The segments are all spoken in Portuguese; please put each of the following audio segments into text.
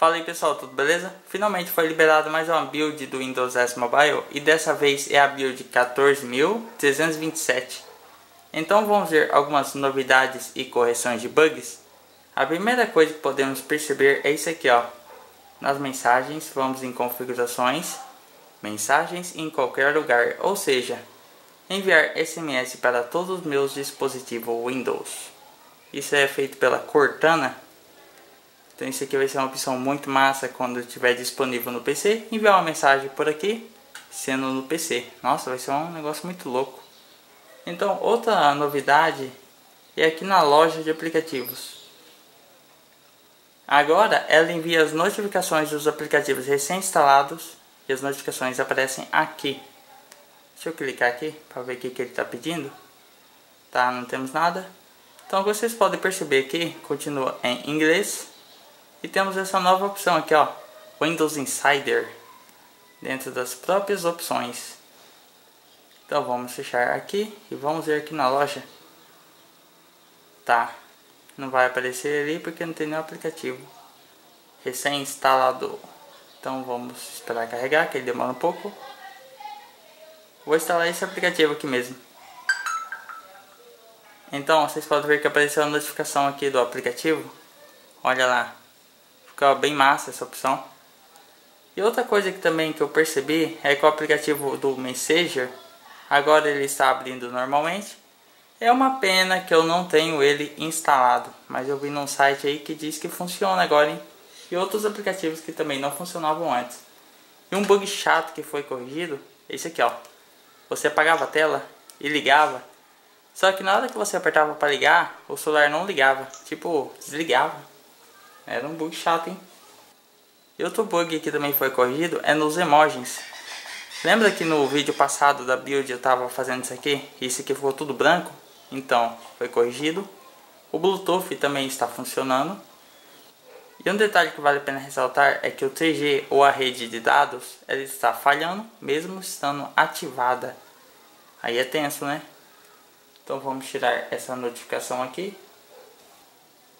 Fala aí pessoal, tudo beleza? Finalmente foi liberado mais uma build do Windows 10 Mobile e dessa vez é a build 14.327. Então vamos ver algumas novidades e correções de bugs. A primeira coisa que podemos perceber é isso aqui ó. Nas mensagens vamos em configurações, mensagens em qualquer lugar, ou seja, enviar SMS para todos os meus dispositivos Windows. Isso é feito pela Cortana então isso aqui vai ser uma opção muito massa quando estiver disponível no PC. Enviar uma mensagem por aqui, sendo no PC. Nossa, vai ser um negócio muito louco. Então outra novidade é aqui na loja de aplicativos. Agora ela envia as notificações dos aplicativos recém-instalados e as notificações aparecem aqui. Deixa eu clicar aqui para ver o que, que ele está pedindo. Tá, não temos nada. Então vocês podem perceber que continua em inglês e temos essa nova opção aqui, ó, Windows Insider, dentro das próprias opções. Então vamos fechar aqui e vamos ver aqui na loja. Tá, não vai aparecer ali porque não tem nenhum aplicativo recém-instalado. Então vamos esperar carregar, que ele demora um pouco. Vou instalar esse aplicativo aqui mesmo. Então vocês podem ver que apareceu a notificação aqui do aplicativo. Olha lá, Fica bem massa essa opção. E outra coisa que também que eu percebi é que o aplicativo do Messenger agora ele está abrindo normalmente. É uma pena que eu não tenho ele instalado, mas eu vi num site aí que diz que funciona agora, hein? E outros aplicativos que também não funcionavam antes. E um bug chato que foi corrigido, é esse aqui, ó. Você apagava a tela e ligava. Só que na hora que você apertava para ligar, o celular não ligava, tipo, desligava. Era um bug chato, hein? E outro bug que também foi corrigido é nos emojis. Lembra que no vídeo passado da build eu estava fazendo isso aqui? E isso aqui ficou tudo branco? Então, foi corrigido. O Bluetooth também está funcionando. E um detalhe que vale a pena ressaltar é que o 3G ou a rede de dados ela está falhando mesmo estando ativada. Aí é tenso, né? Então vamos tirar essa notificação aqui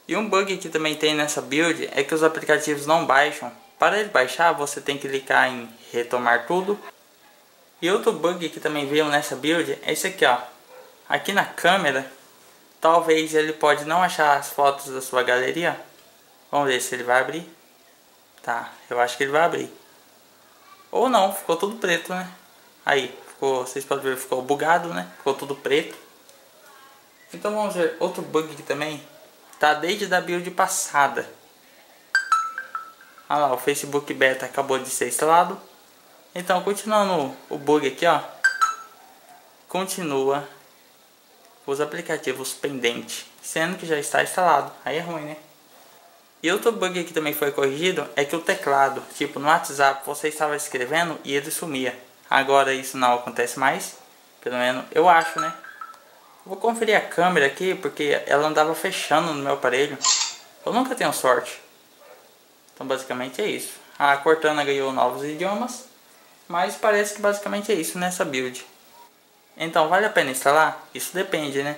e um bug que também tem nessa build é que os aplicativos não baixam. Para ele baixar, você tem que clicar em retomar tudo. E outro bug que também veio nessa build é esse aqui, ó. Aqui na câmera, talvez ele pode não achar as fotos da sua galeria. Vamos ver se ele vai abrir. Tá, eu acho que ele vai abrir. Ou não, ficou tudo preto, né? Aí, ficou, vocês podem ver, ficou bugado, né? Ficou tudo preto. Então vamos ver outro bug aqui também Tá desde a build passada. Olha lá, o Facebook Beta acabou de ser instalado. Então, continuando o bug aqui, ó. Continua os aplicativos pendentes, sendo que já está instalado. Aí é ruim, né? E outro bug que também foi corrigido é que o teclado, tipo no WhatsApp, você estava escrevendo e ele sumia. Agora isso não acontece mais, pelo menos eu acho, né? Vou conferir a câmera aqui porque ela andava fechando no meu aparelho. Eu nunca tenho sorte. Então basicamente é isso. A Cortana ganhou novos idiomas. Mas parece que basicamente é isso nessa build. Então vale a pena instalar? Isso depende né.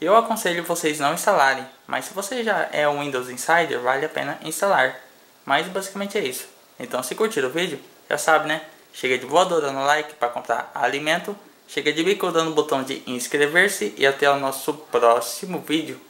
Eu aconselho vocês não instalarem. Mas se você já é um Windows Insider vale a pena instalar. Mas basicamente é isso. Então se curtiram o vídeo, já sabe né. Chega de voadora no like para comprar alimento Chega de bico dando o botão de inscrever-se e até o nosso próximo vídeo.